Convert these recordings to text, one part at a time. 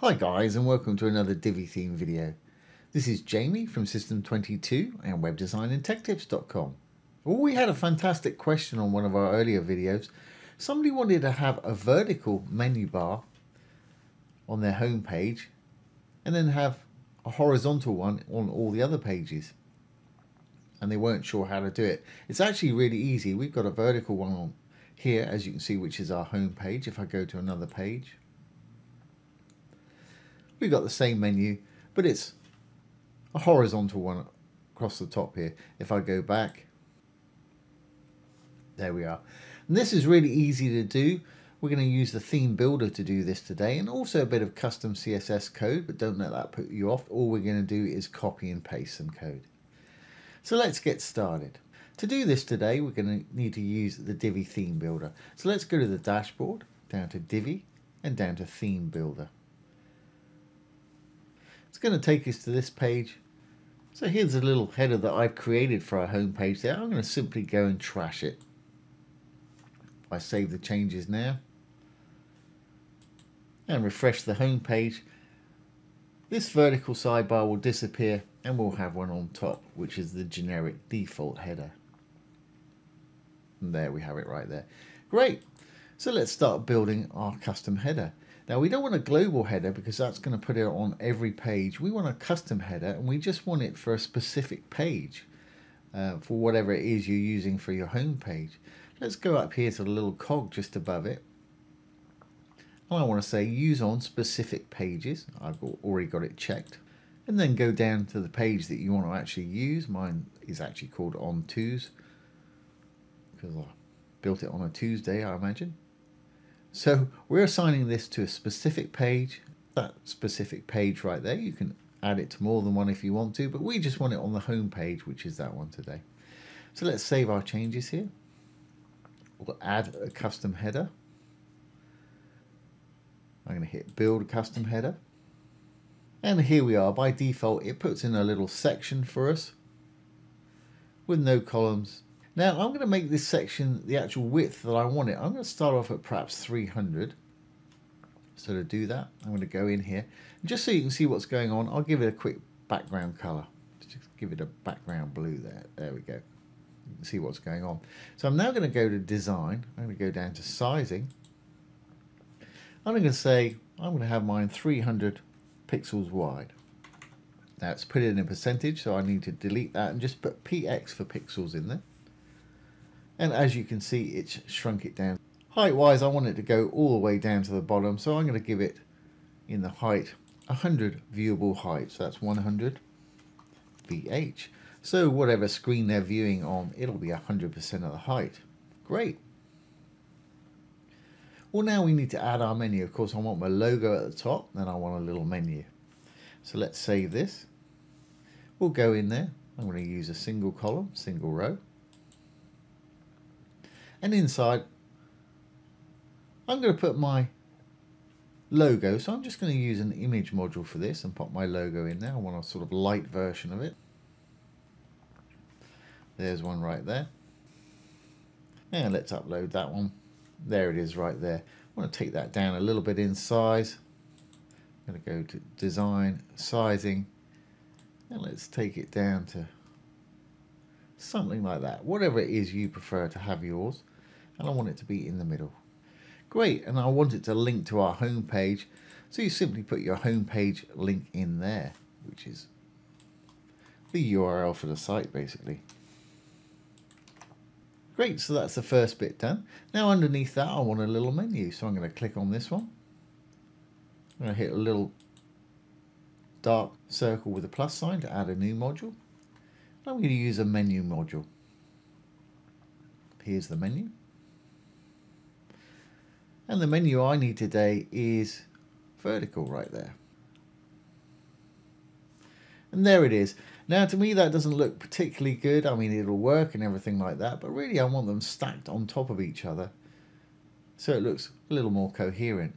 Hi guys and welcome to another Divi theme video. This is Jamie from System22 and webdesignandtechtips.com. Well, we had a fantastic question on one of our earlier videos. Somebody wanted to have a vertical menu bar on their home page and then have a horizontal one on all the other pages. And they weren't sure how to do it. It's actually really easy. We've got a vertical one on here, as you can see, which is our home page. If I go to another page, we've got the same menu, but it's a horizontal one across the top here. If I go back, there we are. And this is really easy to do. We're going to use the theme builder to do this today and also a bit of custom CSS code, but don't let that put you off. All we're going to do is copy and paste some code. So let's get started. To do this today, we're going to need to use the Divi theme builder. So let's go to the dashboard, down to Divi and down to theme builder. It's going to take us to this page. So here's a little header that I've created for our home page there. I'm going to simply go and trash it. I save the changes now and refresh the home page, this vertical sidebar will disappear and we'll have one on top, which is the generic default header. And there we have it right there. Great. So let's start building our custom header. Now we don't want a global header because that's going to put it on every page. We want a custom header and we just want it for a specific page uh, for whatever it is you're using for your home page. Let's go up here to the little cog just above it. And I want to say use on specific pages. I've already got it checked. And then go down to the page that you want to actually use. Mine is actually called on twos because I built it on a Tuesday, I imagine. So we're assigning this to a specific page, that specific page right there. You can add it to more than one if you want to, but we just want it on the home page, which is that one today. So let's save our changes here. We'll add a custom header. I'm going to hit build custom header. And here we are. By default, it puts in a little section for us with no columns, now I'm going to make this section the actual width that I want it. I'm going to start off at perhaps 300. So to do that, I'm going to go in here. And just so you can see what's going on, I'll give it a quick background color. Just give it a background blue there. There we go. You can see what's going on. So I'm now going to go to design. I'm going to go down to sizing. I'm going to say I'm going to have mine 300 pixels wide. Now it's put in a percentage, so I need to delete that and just put px for pixels in there. And as you can see, it's shrunk it down. Height-wise, I want it to go all the way down to the bottom, so I'm going to give it, in the height, 100 viewable height. So that's 100 VH. So whatever screen they're viewing on, it'll be 100% of the height. Great. Well, now we need to add our menu. Of course, I want my logo at the top, then I want a little menu. So let's save this. We'll go in there. I'm going to use a single column, single row and inside I'm going to put my logo. So I'm just going to use an image module for this and pop my logo in there. I want a sort of light version of it. There's one right there. And let's upload that one. There it is right there. I want to take that down a little bit in size. I'm going to go to design sizing and let's take it down to something like that. Whatever it is you prefer to have yours and I want it to be in the middle. Great and I want it to link to our home page so you simply put your home page link in there which is the URL for the site basically. Great so that's the first bit done. Now underneath that I want a little menu so I'm going to click on this one. I'm going to hit a little dark circle with a plus sign to add a new module. I'm going to use a menu module. Here's the menu. And the menu I need today is vertical right there. And there it is. Now to me that doesn't look particularly good. I mean it'll work and everything like that, but really I want them stacked on top of each other so it looks a little more coherent.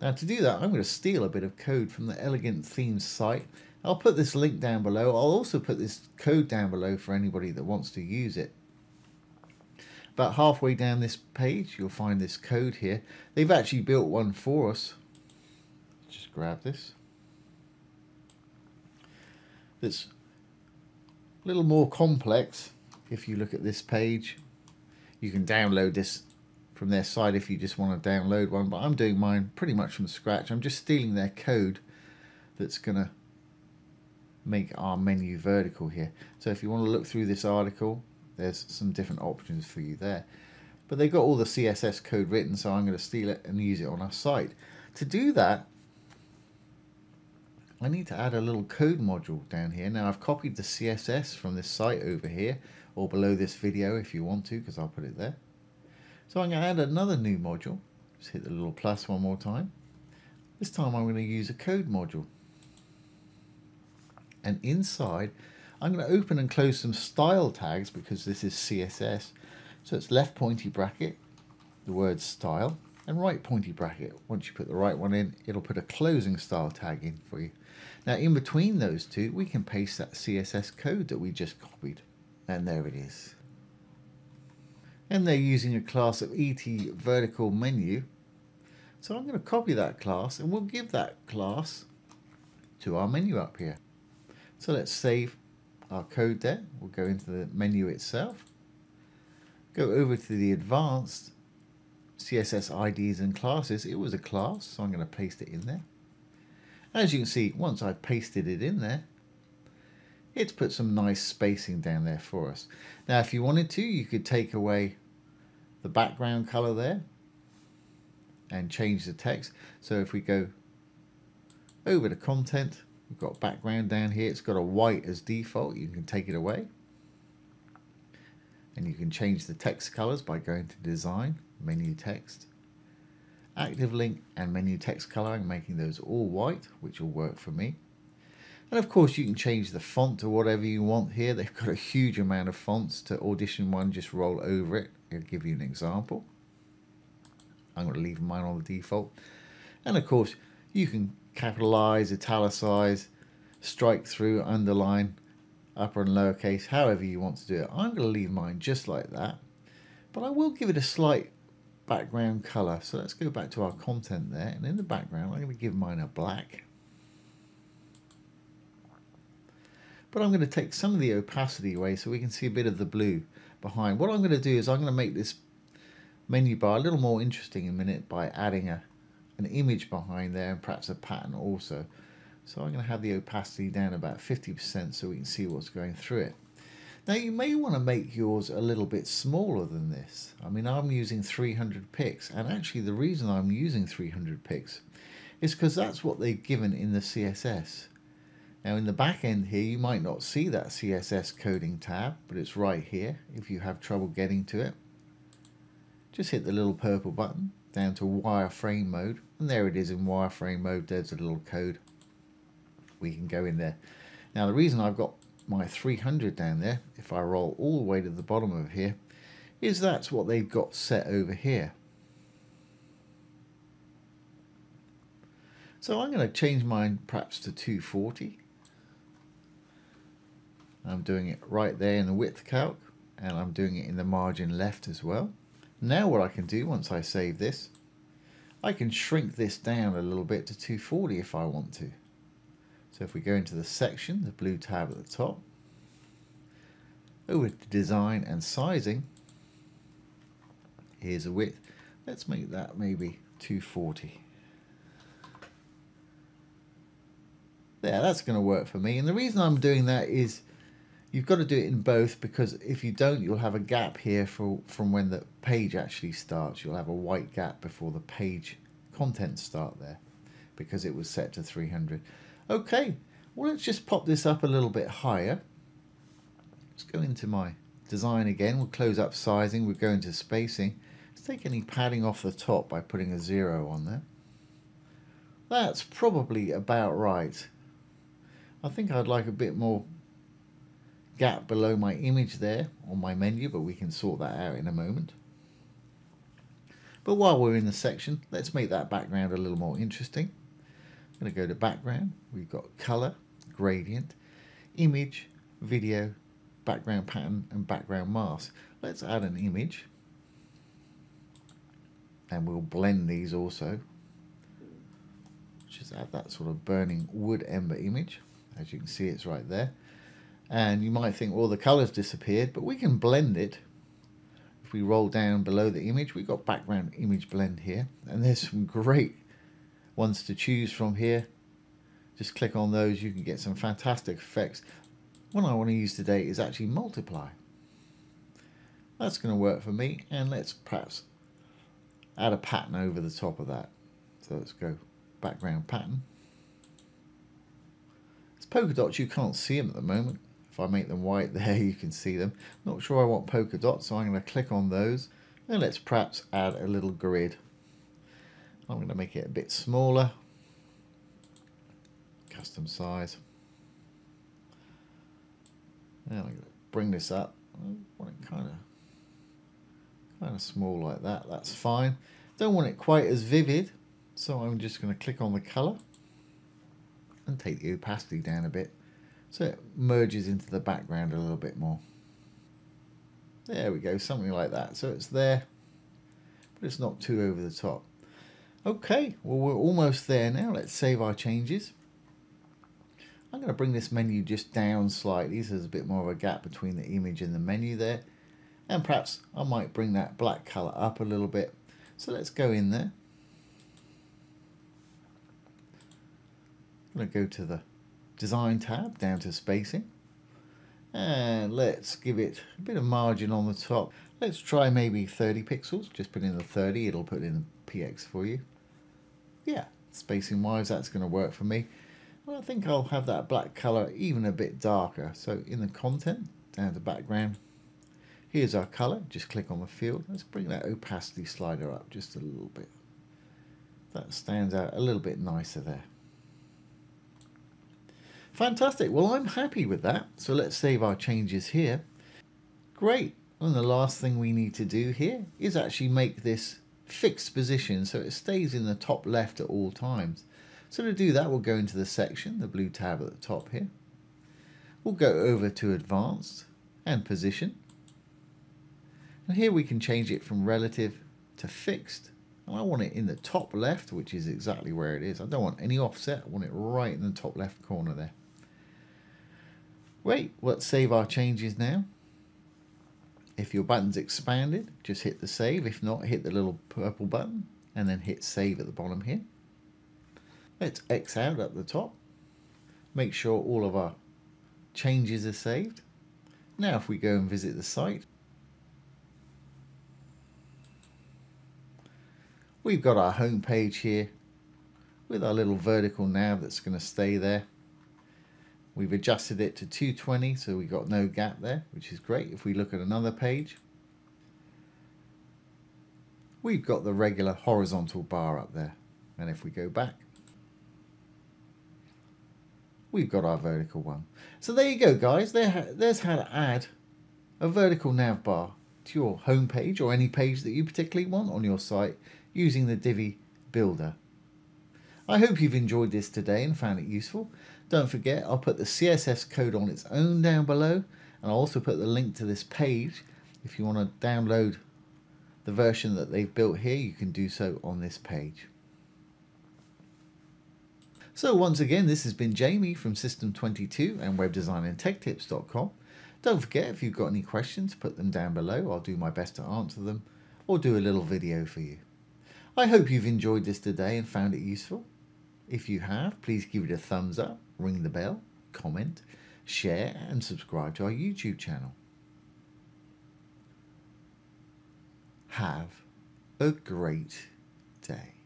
Now to do that I'm going to steal a bit of code from the Elegant Themes site I'll put this link down below. I'll also put this code down below for anybody that wants to use it. About halfway down this page, you'll find this code here. They've actually built one for us. just grab this. That's a little more complex if you look at this page. You can download this from their site if you just want to download one, but I'm doing mine pretty much from scratch. I'm just stealing their code that's going to make our menu vertical here. So if you want to look through this article, there's some different options for you there. But they've got all the CSS code written, so I'm going to steal it and use it on our site. To do that, I need to add a little code module down here. Now I've copied the CSS from this site over here, or below this video if you want to, because I'll put it there. So I'm going to add another new module. Just hit the little plus one more time. This time I'm going to use a code module and inside I'm going to open and close some style tags because this is CSS. So it's left pointy bracket, the word style, and right pointy bracket. Once you put the right one in, it'll put a closing style tag in for you. Now in between those two, we can paste that CSS code that we just copied. And there it is. And they're using a class of ET vertical menu. So I'm going to copy that class and we'll give that class to our menu up here. So let's save our code there. We'll go into the menu itself. Go over to the advanced CSS IDs and classes. It was a class, so I'm going to paste it in there. As you can see, once I've pasted it in there, it's put some nice spacing down there for us. Now, if you wanted to, you could take away the background color there and change the text. So if we go over to content, We've got background down here. It's got a white as default. You can take it away. And you can change the text colors by going to design, menu text, active link and menu text color and making those all white, which will work for me. And of course you can change the font to whatever you want here. They've got a huge amount of fonts to audition one, just roll over it. I'll give you an example. I'm going to leave mine on the default. And of course you can capitalize, italicize, strike through, underline, upper and lowercase, however you want to do it. I'm going to leave mine just like that, but I will give it a slight background color. So let's go back to our content there, and in the background, I'm going to give mine a black. But I'm going to take some of the opacity away so we can see a bit of the blue behind. What I'm going to do is I'm going to make this menu bar a little more interesting in a minute by adding a an image behind there and perhaps a pattern also. So I'm going to have the opacity down about 50% so we can see what's going through it. Now you may want to make yours a little bit smaller than this. I mean I'm using 300 pix and actually the reason I'm using 300 pix is because that's what they've given in the CSS. Now in the back end here you might not see that CSS coding tab but it's right here if you have trouble getting to it. Just hit the little purple button down to wireframe mode and there it is in wireframe mode. There's a little code. We can go in there. Now the reason I've got my 300 down there if I roll all the way to the bottom of here is that's what they've got set over here. So I'm going to change mine perhaps to 240 I'm doing it right there in the width calc and I'm doing it in the margin left as well. Now what I can do once I save this, I can shrink this down a little bit to 240 if I want to. So if we go into the section, the blue tab at the top, over to design and sizing, here's a width. Let's make that maybe 240. There, that's going to work for me. And the reason I'm doing that is You've got to do it in both because if you don't, you'll have a gap here for, from when the page actually starts. You'll have a white gap before the page contents start there because it was set to 300. Okay, well, let's just pop this up a little bit higher. Let's go into my design again. We'll close up sizing. We'll go into spacing. Let's take any padding off the top by putting a zero on there. That's probably about right. I think I'd like a bit more gap below my image there on my menu, but we can sort that out in a moment. But while we're in the section, let's make that background a little more interesting. I'm going to go to background. We've got color, gradient, image, video, background pattern, and background mask. Let's add an image. And we'll blend these also. Just add that sort of burning wood ember image. As you can see, it's right there. And you might think, well, the color's disappeared, but we can blend it. If we roll down below the image, we've got background image blend here. And there's some great ones to choose from here. Just click on those, you can get some fantastic effects. One I want to use today is actually multiply. That's going to work for me. And let's perhaps add a pattern over the top of that. So let's go background pattern. It's polka dots, you can't see them at the moment. If I make them white there, you can see them. Not sure I want polka dots, so I'm going to click on those. And let's perhaps add a little grid. I'm going to make it a bit smaller. Custom size. Now I'm going to bring this up. I want it kind of kind of small like that. That's fine. Don't want it quite as vivid, so I'm just going to click on the color and take the opacity down a bit so it merges into the background a little bit more. There we go, something like that. So it's there, but it's not too over the top. Okay, well we're almost there now. Let's save our changes. I'm going to bring this menu just down slightly so there's a bit more of a gap between the image and the menu there. And perhaps I might bring that black color up a little bit. So let's go in there. I'm going to go to the design tab down to spacing. And let's give it a bit of margin on the top. Let's try maybe 30 pixels. Just put in the 30 it'll put in the px for you. Yeah spacing wise that's going to work for me. Well, I think I'll have that black color even a bit darker. So in the content down to background here's our color. Just click on the field. Let's bring that opacity slider up just a little bit. That stands out a little bit nicer there Fantastic. Well, I'm happy with that. So let's save our changes here. Great. And the last thing we need to do here is actually make this fixed position so it stays in the top left at all times. So to do that, we'll go into the section, the blue tab at the top here. We'll go over to advanced and position. And here we can change it from relative to fixed. And I want it in the top left, which is exactly where it is. I don't want any offset. I want it right in the top left corner there. Great, let's save our changes now. If your button's expanded, just hit the save. If not, hit the little purple button and then hit save at the bottom here. Let's X out at the top. Make sure all of our changes are saved. Now if we go and visit the site, we've got our home page here with our little vertical nav that's going to stay there. We've adjusted it to 220, so we've got no gap there, which is great. If we look at another page, we've got the regular horizontal bar up there. And if we go back, we've got our vertical one. So there you go, guys. There, there's how to add a vertical nav bar to your home page or any page that you particularly want on your site using the Divi Builder. I hope you've enjoyed this today and found it useful. Don't forget, I'll put the CSS code on its own down below, and I'll also put the link to this page. If you want to download the version that they've built here, you can do so on this page. So once again, this has been Jamie from System22 and webdesignandtechtips.com. Don't forget, if you've got any questions, put them down below. I'll do my best to answer them or do a little video for you. I hope you've enjoyed this today and found it useful. If you have, please give it a thumbs up ring the bell, comment, share, and subscribe to our YouTube channel. Have a great day.